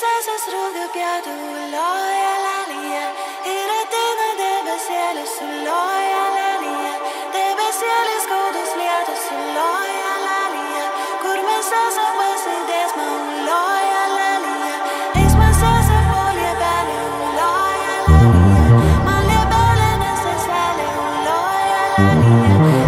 šviesasis rugių gedulioja lelyje ir ateina debesėlis sulioja lelyje, debesėlis gaudus lietus sulioja lelyje, kur mes esame pasidės man loja lelyje, eis mes esame poliebelė ulioja lelyje, man liebelė neseselė ulioja lelyje.